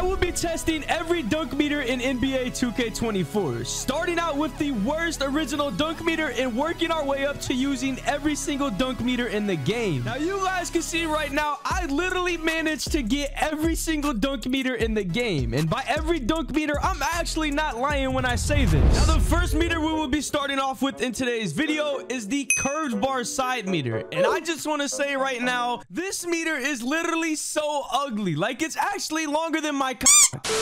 I will be testing every dunk meter in NBA 2K24, starting out with the worst original dunk meter and working our way up to using every single dunk meter in the game. Now, you guys can see right now, I literally managed to get every single dunk meter in the game. And by every dunk meter, I'm actually not lying when I say this. Now, the first meter we will be starting off with in today's video is the curved bar side meter. And I just want to say right now, this meter is literally so ugly. Like, it's actually longer than my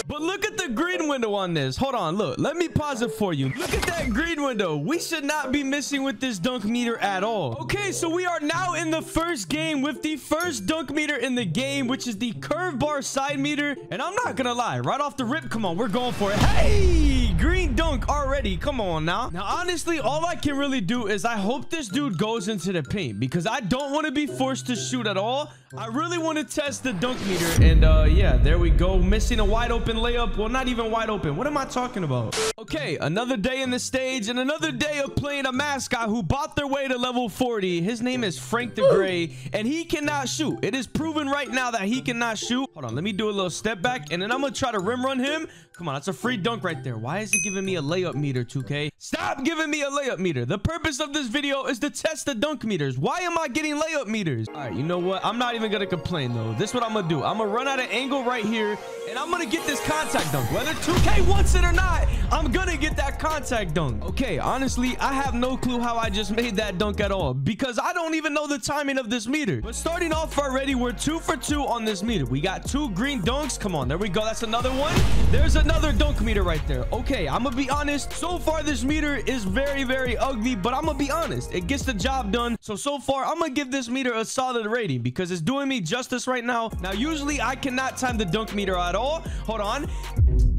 but look at the green window on this. Hold on, look. Let me pause it for you. Look at that green window. We should not be missing with this dunk meter at all. Okay, so we are now in the first game with the first dunk meter in the game, which is the curve bar side meter. And I'm not gonna lie, right off the rip, come on, we're going for it. Hey, green dunk already. Come on now. Now, honestly, all I can really do is I hope this dude goes into the paint because I don't want to be forced to shoot at all. I really want to test the dunk meter. And uh, yeah, there we go. Missing a wide open layup. Well, not even wide open. What am I talking about? Okay, another day in the stage and another day of playing a mascot who bought their way to level 40. His name is Frank the Gray, and he cannot shoot. It is proven right now that he cannot shoot. Hold on, let me do a little step back, and then I'm going to try to rim run him. Come on, that's a free dunk right there. Why is it giving me a layup meter, 2K? Stop giving me a layup meter. The purpose of this video is to test the dunk meters. Why am I getting layup meters? All right, you know what? I'm not even going to complain, though. This is what I'm going to do. I'm going to run out of angle right here, and I'm going to get this contact dunk. Whether 2K wants it or not, I'm going to get that contact dunk. Okay, honestly, I have no clue how I just made that dunk at all because I don't even know the timing of this meter. But starting off already, we're two for two on this meter. We got two green dunks. Come on, there we go. That's another one. There's another dunk meter right there. Okay, I'm gonna be honest. So far, this meter is very, very ugly, but I'm gonna be honest. It gets the job done. So, so far, I'm gonna give this meter a solid rating because it's doing me justice right now. Now, usually, I cannot time the dunk meter at all. Hold on.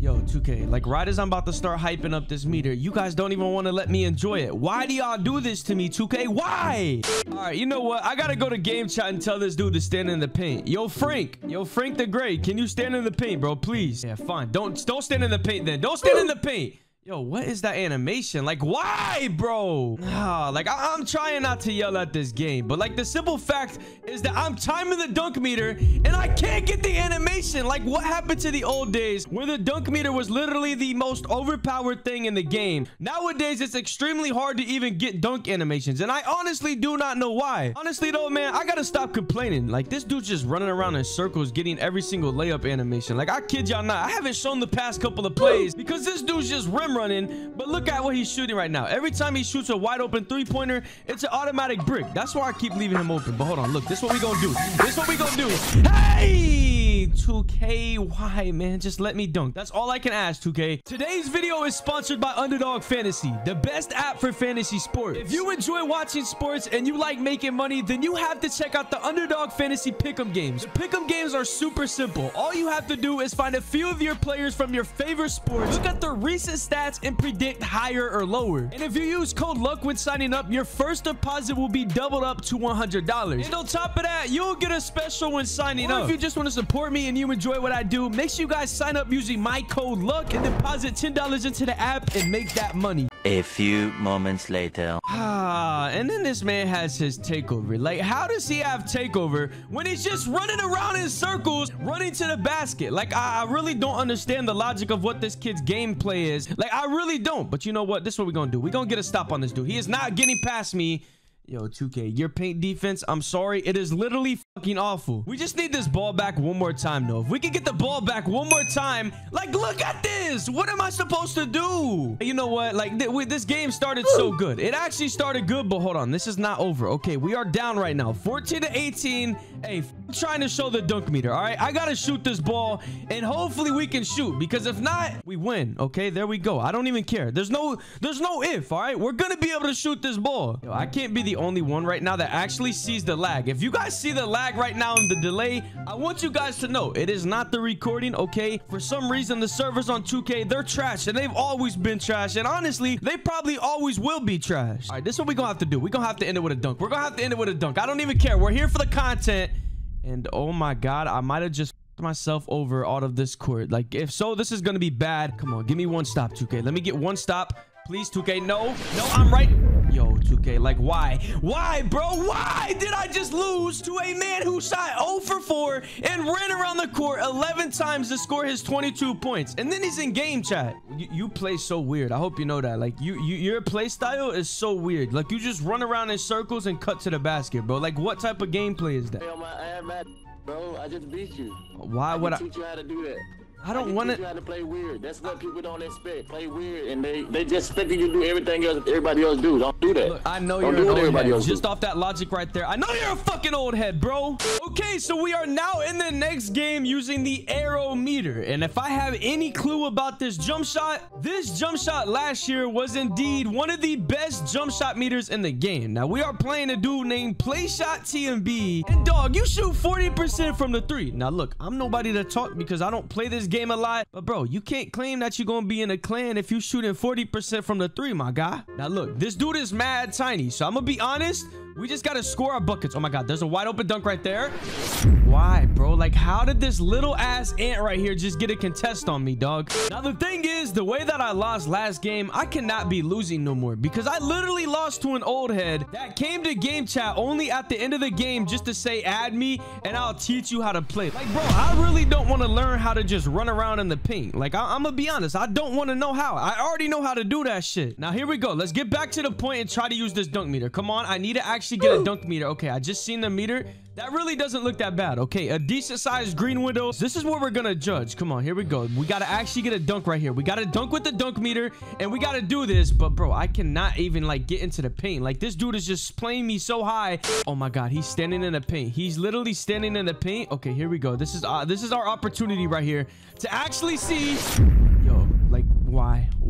Yo, 2K, like right as I'm about to start hyping up this meter, you guys don't even want to let me enjoy it. Why do y'all do this to me, 2K? Why? All right, you know what? I got to go to game chat and tell this dude to stand in the paint. Yo, Frank. Yo, Frank the Great. Can you stand in the paint, bro? Please. Yeah, fine. Don't, don't stand in the paint then. Don't stand in the paint. Yo, what is that animation? Like, why, bro? Ah, like, I am trying not to yell at this game, but like, the simple fact is that I'm timing the dunk meter and I can't get the animation. Like, what happened to the old days where the dunk meter was literally the most overpowered thing in the game? Nowadays, it's extremely hard to even get dunk animations, and I honestly do not know why. Honestly, though, man, I gotta stop complaining. Like, this dude's just running around in circles getting every single layup animation. Like, I kid y'all not. I haven't shown the past couple of plays because this dude's just running, but look at what he's shooting right now. Every time he shoots a wide open three-pointer, it's an automatic brick. That's why I keep leaving him open. But hold on, look, this is what we gonna do. This is what we gonna do. Hey! 2K, why, man? Just let me dunk. That's all I can ask, 2K. Today's video is sponsored by Underdog Fantasy, the best app for fantasy sports. If you enjoy watching sports and you like making money, then you have to check out the Underdog Fantasy Pick'em games. The Pick'em games are super simple. All you have to do is find a few of your players from your favorite sports, look at their recent stats, and predict higher or lower. And if you use code LXCK when signing up, your first deposit will be doubled up to $100. And on top of that, you'll get a special when signing or up. if you just want to support me and you enjoy what I do, make sure you guys sign up using my code LXCK and deposit $10 into the app and make that money. A few moments later. Ah, and then this man has his takeover. Like, how does he have takeover when he's just running around in circles, running to the basket? Like, I, I really don't understand the logic of what this kid's gameplay is. Like, I really don't. But you know what? This is what we're gonna do. We're gonna get a stop on this dude. He is not getting past me. Yo, 2K, your paint defense, I'm sorry. It is literally fucking awful. We just need this ball back one more time, though. If we can get the ball back one more time, like, look at this. What am I supposed to do? You know what? Like, th this game started so good. It actually started good, but hold on. This is not over. Okay, we are down right now. 14 to 18. Hey, trying to show the dunk meter, all right? I got to shoot this ball, and hopefully we can shoot, because if not, we win, okay? There we go. I don't even care. There's no, there's no if, all right? We're going to be able to shoot this ball. Yo, I can't be the only one right now that actually sees the lag. If you guys see the lag right now in the delay, I want you guys to know it is not the recording, okay? For some reason, the servers on 2K, they're trash, and they've always been trash. And honestly, they probably always will be trash. All right, this is what we're going to have to do. We're going to have to end it with a dunk. We're to have to end it with a dunk. I don't even care. We're here for the content. And oh my God, I might have just myself over out of this court. Like, if so, this is to be bad. Come on, give me one stop, 2K. Let me get one stop. Please, 2K. No, no, I'm right. Yo, 2K. Like, why? Why, bro? Why did I just lose to a man who shot 0 for 4 and ran around the court 11 times to score his 22 points? And then he's in game chat. You, you play so weird. I hope you know that. Like, you, you your play style is so weird. Like, you just run around in circles and cut to the basket, bro. Like, what type of gameplay is that? Hey, I'm, I am mad, bro. I just beat you. Why I would I? teach you how to do that. I don't want you to. how to play weird. That's what people don't expect. Play weird, and they they just expect you to do everything else everybody else do. Don't do that. Look, I know don't you're do an old everybody head. else Just do. off that logic right there. I know you're a fucking old head, bro. Okay, so we are now in the next game using the arrow meter. And if I have any clue about this jump shot, this jump shot last year was indeed one of the best jump shot meters in the game. Now, we are playing a dude named Playshot TMB. And dog, you shoot 40% from the three. Now, look, I'm nobody to talk because I don't play this game a lot. But bro, you can't claim that you're gonna be in a clan if you shooting 40% from the three, my guy. Now look, this dude is mad tiny, so I'm gonna be honest. We just gotta score our buckets. Oh my god, there's a wide open dunk right there. Why, bro? Like, how did this little ass ant right here just get a contest on me, dog? Now, the thing is, the way that I lost last game, I cannot be losing no more because I literally lost to an old head that came to game chat only at the end of the game just to say, add me and I'll teach you how to play. Like, bro, I really don't want to learn how to just run around in the paint. Like, I I'm gonna be honest, I don't want to know how. I already know how to do that shit. Now, here we go. Let's get back to the point and try to use this dunk meter. Come on, I need to actually get a dunk meter. Okay, I just seen the meter. That really doesn't look that bad. Okay, a decent sized green window. This is what we're gonna judge. Come on, here we go. We gotta actually get a dunk right here. We gotta dunk with the dunk meter, and we gotta do this. But bro, I cannot even like get into the paint. Like this dude is just playing me so high. Oh my god, he's standing in the paint. He's literally standing in the paint. Okay, here we go. This is uh, this is our opportunity right here to actually see.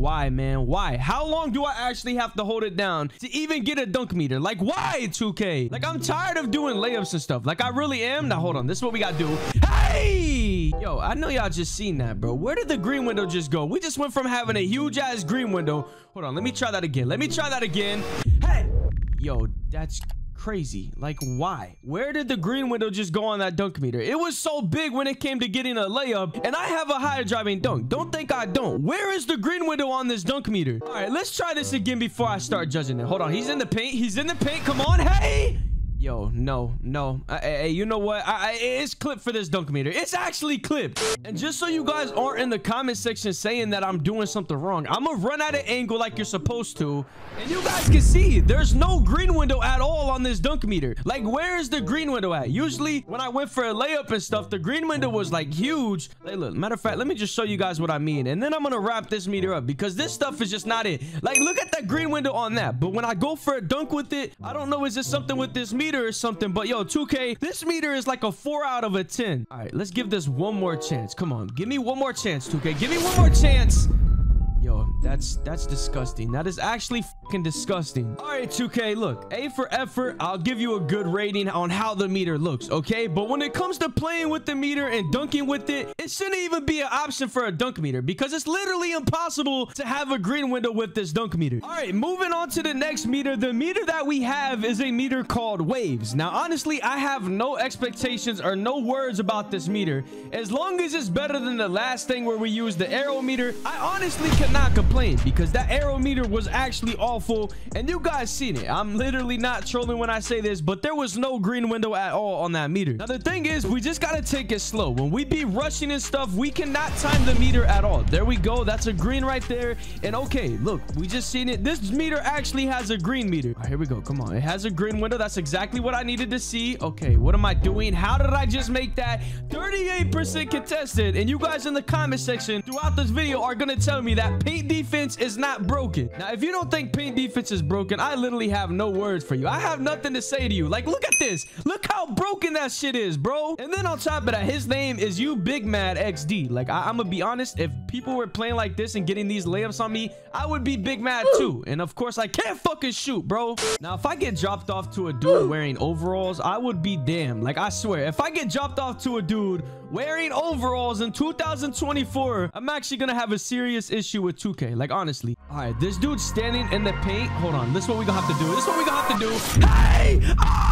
Why? Man? Why? How long do I actually have to hold it down to even get a dunk meter? Like, why, 2K? Like, I'm tired of doing layups and stuff. Like, I really am. Now, hold on. This is what we gotta do. Hey! Yo, I know y'all just seen that, bro. Where did the green window just go? We just went from having a huge-ass green window. Hold on. Let me try that again. Let me try that again. Hey! Yo, that's crazy. Like, why? Where did the green window just go on that dunk meter? It was so big when it came to getting a layup, and I have a higher driving dunk. Don't think I don't. Where is the green window on this dunk meter? All right, let's try this again before I start judging it. Hold on. He's in the paint. He's in the paint. Come on. Hey! Yo, no, no. Uh, Hey, you know what? I, I, it's clipped for this dunk meter. It's actually clipped. And just so you guys aren't in the comment section saying that I'm doing something wrong, I'm gonna run at an angle like you're supposed to. And you guys can see there's no green window at all on this dunk meter. Like, where is the green window at? Usually, when I went for a layup and stuff, the green window was like huge. Hey, look, matter of fact, let me just show you guys what I mean. And then I'm gonna wrap this meter up because this stuff is just not it. Like, look at that green window on that. But when I go for a dunk with it, I don't know, is this something with this meter or something? But yo, 2K, this meter is like a 4 out of a 10. All right, let's give this one more chance. Come on, give me one more chance, 2K. Give me one more chance. That's that's disgusting. That is actually fucking disgusting. All right, 2K, look, A for effort. I'll give you a good rating on how the meter looks, okay? But when it comes to playing with the meter and dunking with it, it shouldn't even be an option for a dunk meter because it's literally impossible to have a green window with this dunk meter. All right, moving on to the next meter. The meter that we have is a meter called Waves. Now, honestly, I have no expectations or no words about this meter. As long as it's better than the last thing where we used the arrow meter, I honestly cannot complain because that arrow meter was actually awful and you guys seen it. I'm literally not trolling when I say this, but there was no green window at all on that meter. Now, the thing is, we just got to take it slow. When we be rushing and stuff, we cannot time the meter at all. There we go. That's a green right there. And okay, look, we just seen it. This meter actually has a green meter. Here we go. Come on. It has a green window. That's exactly what I needed to see. Okay, what am I doing? How did I just make that 38% contested? And you guys in the comment section throughout this video are going to tell me that paint defense is not broken. Now, if you don't think paint defense is broken, I literally have no words for you. I have nothing to say to you. Like, look at this. Look how broken that shit is, bro. And then on top of that, his name is you Big Mad XD. Like, I I'm gonna be honest, if people were playing like this and getting these layups on me, I would be Big Mad too. And of course, I can't fucking shoot, bro. Now, if I get dropped off to a dude wearing overalls, I would be damned. Like, I swear, if I get dropped off to a dude wearing overalls in 2024, I'm actually gonna have a serious issue with 2K. Like, honestly. All right, this dude's standing in the paint. Hold on. This is what we gonna have to do. This is what we gonna have to do. Hey! Oh!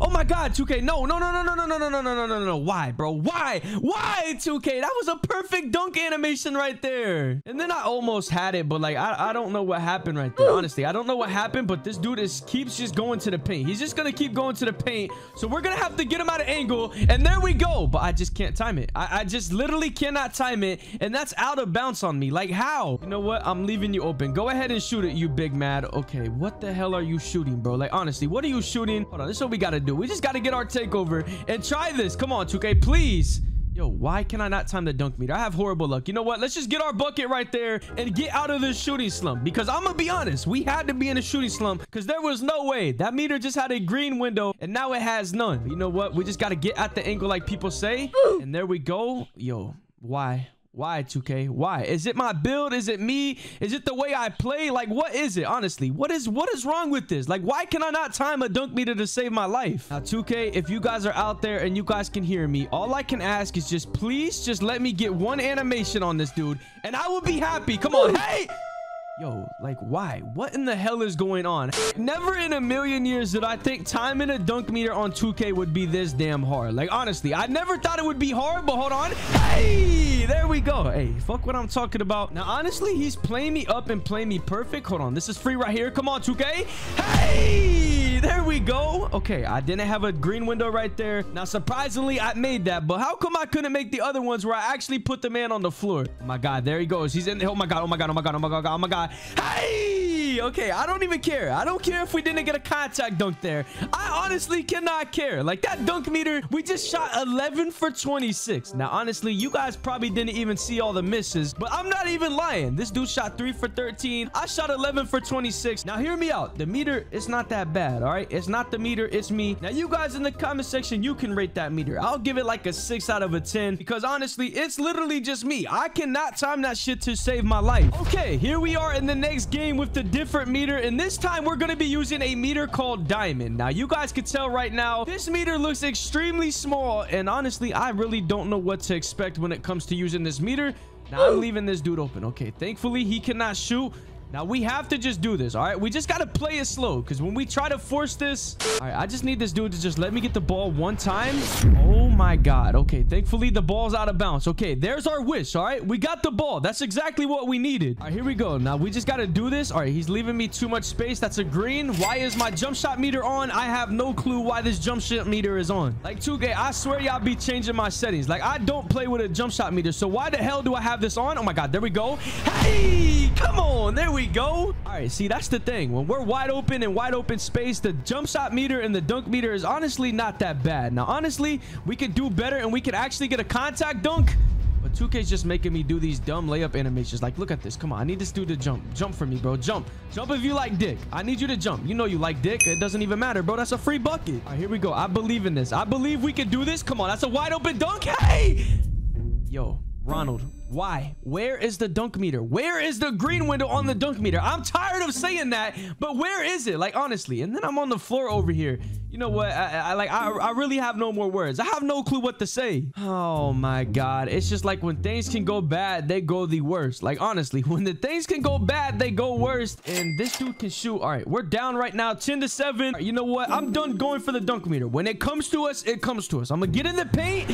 Oh my God, 2K. No, no, no, no, no, no, no, no, no, no, no, no, no. Why, bro? Why? Why, 2K? That was a perfect dunk animation right there. And then I almost had it, but like, I, I don't know what happened right there. Honestly, I don't know what happened, but this dude is keeps just going to the paint. He's just going to keep going to the paint. So we're going to have to get him out of angle. And there we go. But I just can't time it. I, I just literally cannot time it. And that's out of bounds on me. Like, how? You know what? I'm leaving you open. Go ahead and shoot it, you big mad. Okay, what the hell are you shooting, bro? Like, honestly, what are you shooting? Hold on. This is what we got to do. We just got to get our takeover and try this. Come on, 2K, please. Yo, why can I not time the dunk meter? I have horrible luck. You know what? Let's just get our bucket right there and get out of this shooting slump. Because I'm going to be honest. We had to be in a shooting slump because there was no way. That meter just had a green window and now it has none. You know what? We just got to get at the angle like people say. And there we go. Yo, why? Why 2K? Why? Is it my build? Is it me? Is it the way I play? Like, what is it? Honestly, what is what is wrong with this? Like, why can I not time a dunk meter to save my life? Now, 2K, if you guys are out there and you guys can hear me, all I can ask is just please just let me get one animation on this dude and I will be happy. Come on. Hey! Yo, like, why? What in the hell is going on? Never in a million years did I think timing a dunk meter on 2K would be this damn hard. Like, honestly, I never thought it would be hard, but hold on. Hey, there we go. Hey, fuck what I'm talking about. Now, honestly, he's playing me up and playing me perfect. Hold on. This is free right here. Come on, 2K. Hey, there we go. Okay, I didn't have a green window right there. Now, surprisingly, I made that, but how come I couldn't make the other ones where I actually put the man on the floor? Oh my God, there he goes. He's in. Oh my God, oh my God, oh my God, oh my God, oh my God. Hey! Okay, I don't even care. I don't care if we didn't get a contact dunk there. I honestly cannot care. Like that dunk meter, we just shot 11 for 26. Now, honestly, you guys probably didn't even see all the misses, but I'm not even lying. This dude shot 3 for 13. I shot 11 for 26. Now, hear me out. The meter is not that bad, all right? It's not the meter, it's me. Now, you guys in the comment section, you can rate that meter. I'll give it like a 6 out of a 10 because honestly, it's literally just me. I cannot time that shit to save my life. Okay, here we are in the next game with the different meter and this time we're going to be using a meter called diamond. Now you guys can tell right now this meter looks extremely small and honestly i really don't know what to expect when it comes to using this meter. Now i'm leaving this dude open. Okay thankfully he cannot shoot. Now, we have to just do this, all right? We just got to play it slow because when we try to force this... All right, I just need this dude to just let me get the ball one time. Oh, my God. Okay, thankfully, the ball's out of bounds. Okay, there's our wish, all right? We got the ball. That's exactly what we needed. All right, here we go. Now, we just got to do this. All right, he's leaving me too much space. That's a green. Why is my jump shot meter on? I have no clue why this jump shot meter is on. Like, 2K, I swear y'all be changing my settings. Like, I don't play with a jump shot meter, so why the hell do I have this on? Oh, my God. There we go. Hey, come on. There we go. All right, see, that's the thing. When we're wide open in wide open space, the jump shot meter and the dunk meter is honestly not that bad. Now, honestly, we could do better and we could actually get a contact dunk. But 2K's just making me do these dumb layup animations. Like, look at this. Come on. I need this dude to jump. Jump for me, bro. Jump. Jump if you like dick. I need you to jump. You know you like dick. It doesn't even matter, bro. That's a free bucket. All right, here we go. I believe in this. I believe we can do this. Come on. That's a wide open dunk. Hey! Yo, Ronald, why? Where is the dunk meter? Where is the green window on the dunk meter? I'm tired of saying that, but where is it? Like, honestly. And then I'm on the floor over here. You know what? I, I like, I, I really have no more words. I have no clue what to say. Oh my God. It's just like when things can go bad, they go the worst. Like, honestly, when the things can go bad, they go worst. And this dude can shoot. All right, we're down right now, 10 to 7. Right, you know what? I'm done going for the dunk meter. When it comes to us, it comes to us. I'm gonna get in the paint.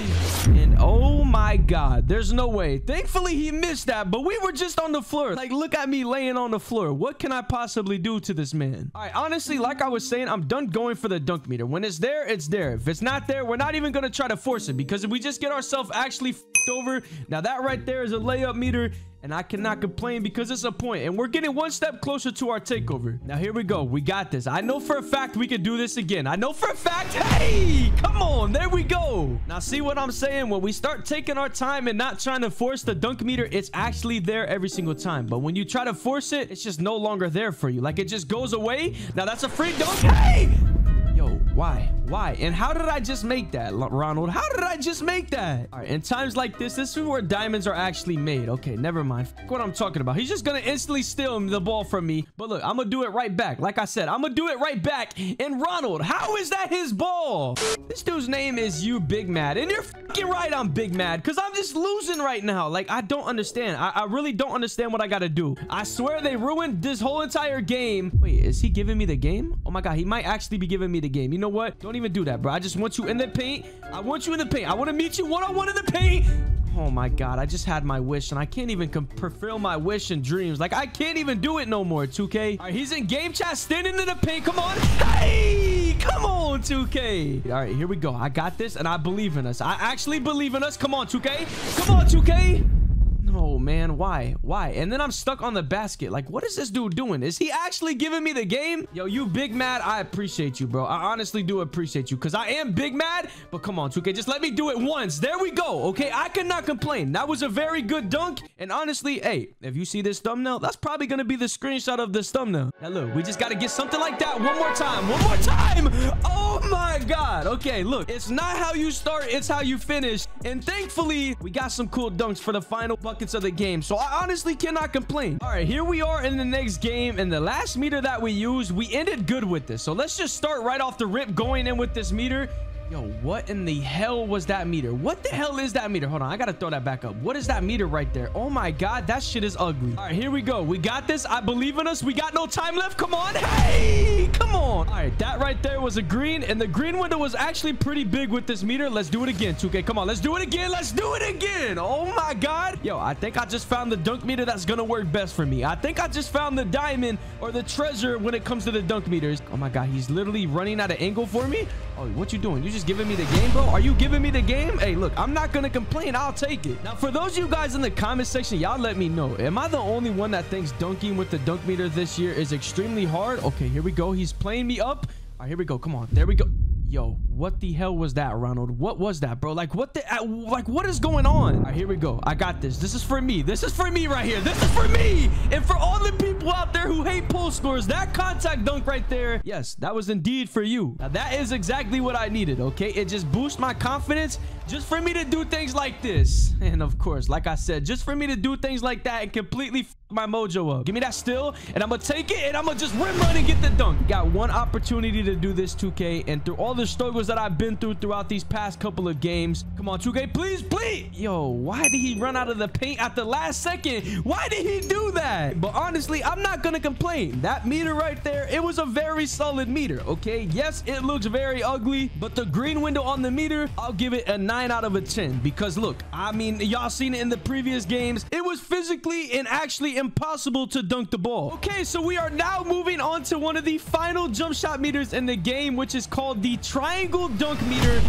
And oh my God, there's no way. Thankfully, he missed that, but we were just on the floor. Like, look at me laying on the floor. What can I possibly do to this man? All right, honestly, like I was saying, I'm done going for the dunk meter. When it's there, it's there. If it's not there, we're not even going to try to force it because if we just get ourselves actually over, now that right there is a layup meter and I cannot complain because it's a point and we're getting one step closer to our takeover. Now here we go. We got this. I know for a fact we can do this again. I know for a fact. Hey, come on. There we go. Now see what I'm saying? When we start taking our time and not trying to force the dunk meter, it's actually there every single time. But when you try to force it, it's just no longer there for you. Like it just goes away. Now that's a free dunk. Hey! Why? Why? And how did I just make that, Ronald? How did I just make that? All right, in times like this, this is where diamonds are actually made. Okay, never mind. F what I'm talking about. He's just gonna instantly steal the ball from me. But look, I'm gonna do it right back. Like I said, I'm gonna do it right back. And Ronald, how is that his ball? This dude's name is you Big Mad. And you're fucking right, I'm Big Mad. Because I'm just losing right now. Like, I don't understand. I, I really don't understand what I gotta do. I swear they ruined this whole entire game. Wait, is he giving me the game? Oh my god, he might actually be giving me the game. You know what? Don't Don't even do that, bro. I just want you in the paint. I want you in the paint. I want to meet you one-on-one in the paint. Oh my god, I just had my wish and I can't even fulfill my wish and dreams. Like I can't even do it no more, 2K. All right, he's in game chat standing in the paint. Come on. Hey, come on, 2K. All right, here we go. I got this and I believe in us. I actually believe in us. Come on, 2K. Come on, 2K. Man. Why? Why? And then I'm stuck on the basket. Like, what is this dude doing? Is he actually giving me the game? Yo, you big mad. I appreciate you, bro. I honestly do appreciate you because I am big mad. But come on, 2K. Just let me do it once. There we go. Okay, I cannot complain. That was a very good dunk. And honestly, hey, if you see this thumbnail, that's probably going to be the screenshot of this thumbnail. Now, look, we just got to get something like that one more time. One more time. Oh, my God. Okay, look, it's not how you start. It's how you finish. And thankfully, we got some cool dunks for the final bucket buckets of the game. So I honestly cannot complain. All right, here we are in the next game. And the last meter that we used, we ended good with this. So let's just start right off the rip going in with this meter. Yo, what in the hell was that meter? What the hell is that meter? Hold on, I gotta throw that back up. What is that meter right there? Oh my god, that shit is ugly. All right, here we go. We got this. I believe in us. We got no time left. Come on. Hey, come on. All right, that right there was a green, and the green window was actually pretty big with this meter. Let's do it again, 2K. Come on, let's do it again. Let's do it again. Oh my god. Yo, I think I just found the dunk meter that's gonna work best for me. I think I just found the diamond or the treasure when it comes to the dunk meters. Oh my god, he's literally running out of angle for me. Oh, what you doing? You just giving me the game, bro? Are you giving me the game? Hey, look, I'm not going to complain. I'll take it. Now, for those of you guys in the comment section, y'all let me know. Am I the only one that thinks dunking with the dunk meter this year is extremely hard? Okay, here we go. He's playing me up. All right, here we go. Come on. There we go. Yo, what the hell was that, Ronald? What was that, bro? Like, what the... Uh, like, what is going on? All right, here we go. I got this. This is for me. This is for me right here. This is for me. And for all the people out there who hate pull scores, that contact dunk right there, yes, that was indeed for you. Now, that is exactly what I needed, okay? It just boosts my confidence just for me to do things like this. And, of course, like I said, just for me to do things like that and completely my mojo up. Give me that still, and I'm to take it, and I'm to just rim run and get the dunk. Got one opportunity to do this, 2K, and through all the struggles that I've been through throughout these past couple of games. Come on, 2K, please, please. Yo, why did he run out of the paint at the last second? Why did he do that? But honestly, I'm not to complain. That meter right there, it was a very solid meter, okay? Yes, it looks very ugly, but the green window on the meter, I'll give it a 9 out of a 10 because look, I mean, y'all seen it in the previous games. It was physically and actually impossible to dunk the ball. Okay, so we are now moving on to one of the final jump shot meters in the game, which is called the triangle dunk meter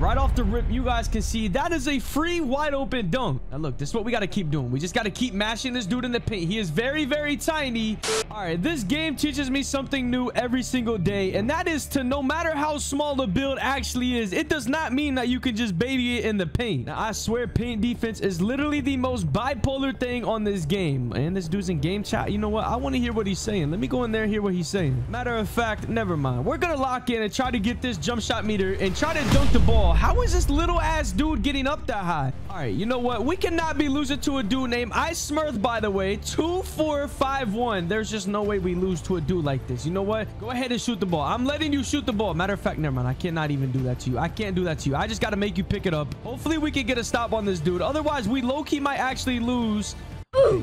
right off the rip you guys can see that is a free wide open dunk. Now look this is what we got to keep doing. We just got to keep mashing this dude in the paint. He is very very tiny. All right this game teaches me something new every single day and that is to no matter how small the build actually is it does not mean that you can just baby it in the paint. Now i swear paint defense is literally the most bipolar thing on this game. And this dude's in game chat. You know what? I want to hear what he's saying. Let me go in there and hear what he's saying. Matter of fact never mind. We're gonna lock in and try to get this jump shot meter and try to dunk the ball How is this little ass dude getting up that high? All right, you know what? We cannot be losing to a dude named Ice Smurf, by the way. Two, four, five, one. There's just no way we lose to a dude like this. You know what? Go ahead and shoot the ball. I'm letting you shoot the ball. Matter of fact, never mind. I cannot even do that to you. I can't do that to you. I just got to make you pick it up. Hopefully, we can get a stop on this dude. Otherwise, we low-key might actually lose.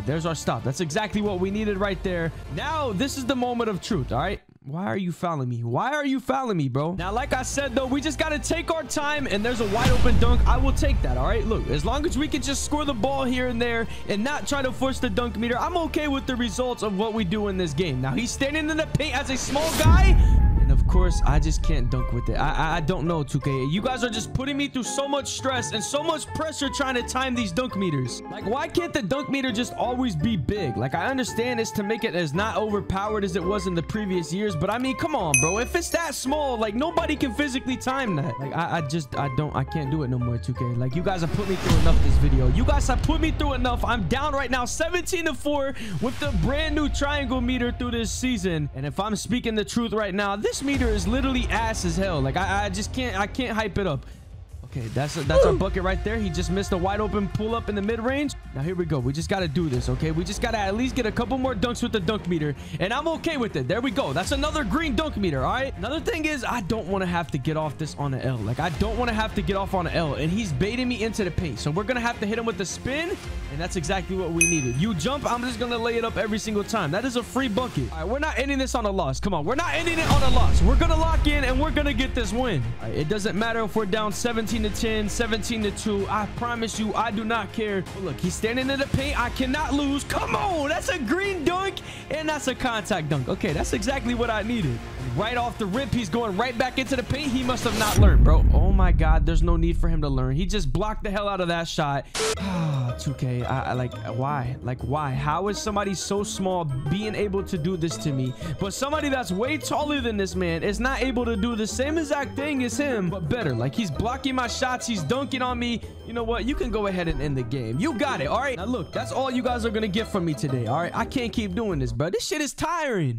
There's our stop. That's exactly what we needed right there. Now, this is the moment of truth, all right? Why are you fouling me? Why are you fouling me, bro? Now, like I said, though, we just got to take our time, and there's a wide open dunk. I will take that, all right? Look, as long as we can just score the ball here and there and not try to force the dunk meter, I'm okay with the results of what we do in this game. Now, he's standing in the paint as a small guy. Of course, I just can't dunk with it. I, I don't know, 2K. You guys are just putting me through so much stress and so much pressure trying to time these dunk meters. Like, why can't the dunk meter just always be big? Like, I understand it's to make it as not overpowered as it was in the previous years. But I mean, come on, bro. If it's that small, like, nobody can physically time that. Like, I, I just, I don't, I can't do it no more, 2K. Like, you guys have put me through enough this video. You guys have put me through enough. I'm down right now 17 to 4 with the brand new triangle meter through this season. And if I'm speaking the truth right now, this meter is literally ass as hell. Like, I, I just can't, I can't hype it up. Okay, that's that's our bucket right there. He just missed a wide open pull up in the mid range. Now here we go. We just got to do this, okay? We just got to at least get a couple more dunks with the dunk meter, and I'm okay with it. There we go. That's another green dunk meter, all right? Another thing is I don't want to have to get off this on an L. Like, I don't want to have to get off on an L, and he's baiting me into the paint. So we're going to have to hit him with the spin, and that's exactly what we needed. You jump, I'm just going to lay it up every single time. That is a free bucket. All right, we're not ending this on a loss. Come on, we're not ending it on a loss. We're going to lock in, and we're going to get this win. it doesn't matter if we're down 17 to 10, 17 to 2. I promise you, I do not care. Oh, look, he's standing in the paint. I cannot lose. Come on, that's a green dunk, and that's a contact dunk. Okay, that's exactly what I needed. Right off the rip, he's going right back into the paint. He must have not learned, bro. Oh my God, there's no need for him to learn. He just blocked the hell out of that shot. 2K, I, I like, why? Like, why? How is somebody so small being able to do this to me? But somebody that's way taller than this man is not able to do the same exact thing as him, but better. Like, he's blocking my shots. He's dunking on me. You know what? You can go ahead and end the game. You got it, all right? Now, look, that's all you guys are going to get from me today, all right? I can't keep doing this, bro. This shit is tiring.